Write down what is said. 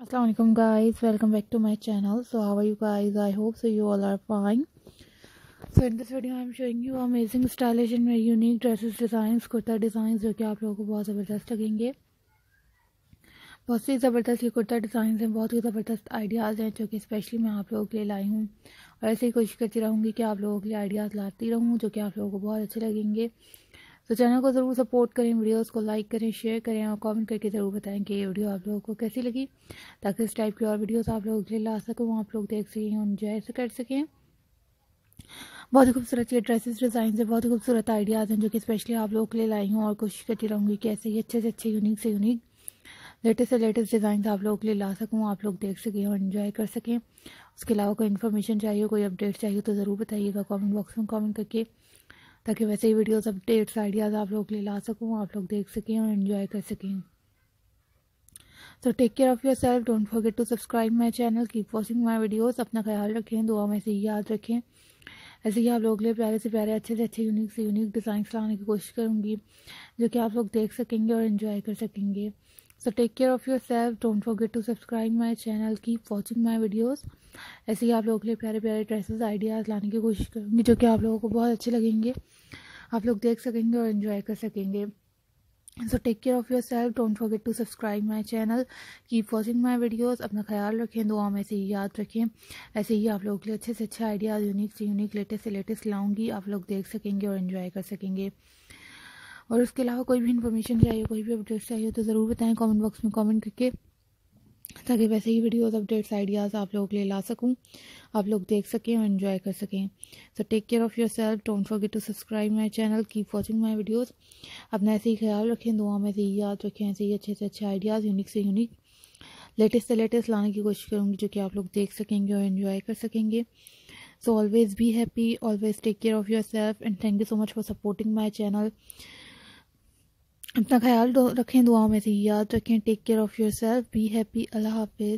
Aslam guys welcome back to my channel so how you guys I hope so you all are fine so in this video I am showing you amazing stylish in मेरी unique dresses designs kurta designs जो कि आप लोगों को बहुत ज़बरदस्त लगेंगे। बहुत सी ज़बरदस्त ये कुर्ता डिज़ाइन हैं, बहुत ही ज़बरदस्त आइडियाज़ हैं, जो कि स्पेशली मैं आप लोगों के लिए लाई हूँ। और ऐसे ही कोशिश करती रहूँगी कि आप लोगों के लिए आइडियाज़ लाती रहूँ, जो कि आप लोगों को बहुत अच्छे लगेंगे। तो चैनल को ज़रूर सपोर्ट करें, वीडियोस को लाइक करें, शेयर करें और कमेंट करके ज़रूर बताएँ कि ये वीडियो आप लोगों को कैसी लगी, ताकि इस टाइप की और वीडियोस आप लोगों के लिए ला सकूँ आप लोग देख सकें इन्जॉय से कर सकें। बहुत ही खूबसूरत ये ड्रेसेस डिज़ाइन है, बहुत ही खूबसूरत आइडियाज़ हैं जो कि स्पेशली आप लोगों के लिए लाई हूँ और कोशिश करती रहूँगी कि ऐसे ही अच्छे से अच्छे यूनिक से यूनिक लेटेस्ट से लेटेस्ट डिज़ाइन आप लोगों के लिए ला सकूँ, आप लोग देख सकें और इन्जॉय कर सकें। उसके अलावा कोई इन्फॉर्मेशन चाहिए, कोई अपडेट चाहिए तो ज़रूर बताइएगा कॉमेंट बॉक्स में कॉमेंट करके। ताकि वैसे ही वीडियोस अपडेट्स आइडियाज़ आप लोग लिए ला सकूँ, आप लोग देख सकें और इन्जॉय कर सकें। So take care of yourself don't forget to subscribe my channel keep watching my videos अपना ख्याल रखें, दुआ में से याद रखें। ऐसे ही आप लोग लिए प्यारे से प्यारे, अच्छे से अच्छे यूनिक से यूनिक डिज़ाइन लाने की कोशिश करूँगी, जो कि आप लोग देख सकेंगे और इन्जॉय कर सकेंगे। So take care of yourself don't forget to subscribe my channel keep watching my videos ऐसे ही आप लोगों के लिए प्यारे प्यारे ड्रेसेस आइडियाज़ लाने की कोशिश करूँगी, जो कि आप लोगों को बहुत अच्छे लगेंगे। आप लोग देख सकेंगे और इन्जॉय कर सकेंगे। So take care of yourself don't forget to subscribe my channel keep watching my videos अपना ख्याल रखें, दुआ में ऐसे ही याद रखें। ऐसे ही आप लोगों के लिए अच्छे से अच्छे आइडियाज़ यूनिक से यूनिक लेटेस्ट से लेटेस्ट लाऊँगी। आप लोग देख सकेंगे और इन्जॉय कर सकेंगे। और उसके अलावा कोई भी इन्फॉर्मेशन चाहिए, कोई भी अपडेट चाहिए तो ज़रूर बताएँ कमेंट बॉक्स में कमेंट करके, ताकि वैसे ही वीडियोस अपडेट्स आइडियाज़ आप लोगों के लिए ला सकूँ, आप लोग देख सकें और इन्जॉय कर सकें। So take care of yourself don't forget to subscribe my channel keep watching my videos अपना ऐसे ही ख्याल रखें, दुआ में से याद रखें, ऐसे ही अच्छे से अच्छे आइडियाज़ यूनिक से यूनिक लेटेस्ट से लेटेस्ट लाने की कोशिश करूँगी, जो कि आप लोग देख सकेंगे और इन्जॉय कर सकेंगे। So always be happy always take care of yourself and thank you so much for supporting my channel अपना ख्याल रखें दुआ में से याद रखें take care of yourself be happy अल्लाह हाफिज़।